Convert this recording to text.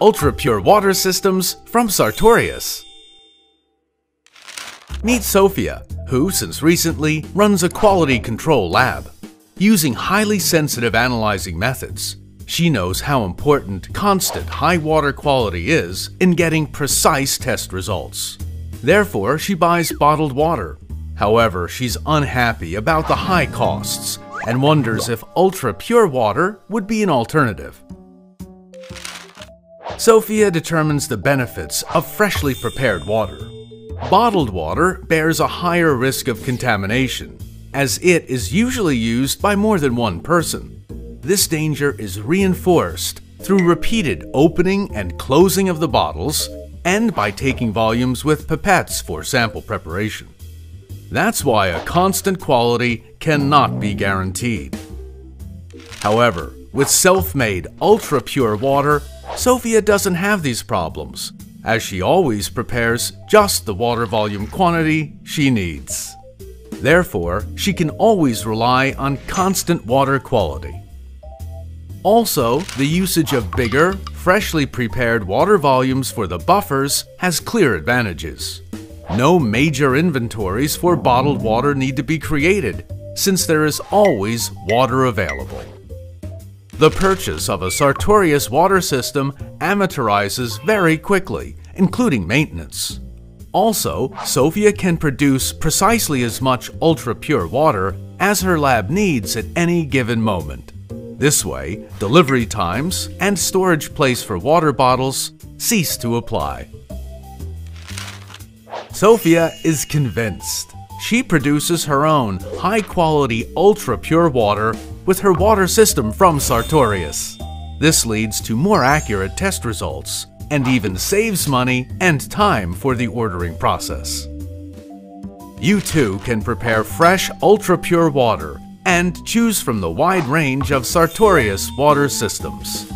ultra pure water systems from Sartorius. Meet Sophia, who, since recently, runs a quality control lab. Using highly sensitive analyzing methods, she knows how important constant high water quality is in getting precise test results. Therefore, she buys bottled water. However, she's unhappy about the high costs and wonders if ultra pure water would be an alternative. Sophia determines the benefits of freshly prepared water. Bottled water bears a higher risk of contamination, as it is usually used by more than one person. This danger is reinforced through repeated opening and closing of the bottles and by taking volumes with pipettes for sample preparation. That's why a constant quality cannot be guaranteed. However, with self-made ultra-pure water, Sophia doesn't have these problems, as she always prepares just the water volume quantity she needs. Therefore, she can always rely on constant water quality. Also, the usage of bigger, freshly prepared water volumes for the buffers has clear advantages. No major inventories for bottled water need to be created, since there is always water available. The purchase of a Sartorius water system amortizes very quickly, including maintenance. Also, Sophia can produce precisely as much ultra-pure water as her lab needs at any given moment. This way, delivery times and storage place for water bottles cease to apply. Sophia is convinced. She produces her own high-quality ultra-pure water with her water system from Sartorius. This leads to more accurate test results and even saves money and time for the ordering process. You too can prepare fresh ultra-pure water and choose from the wide range of Sartorius water systems.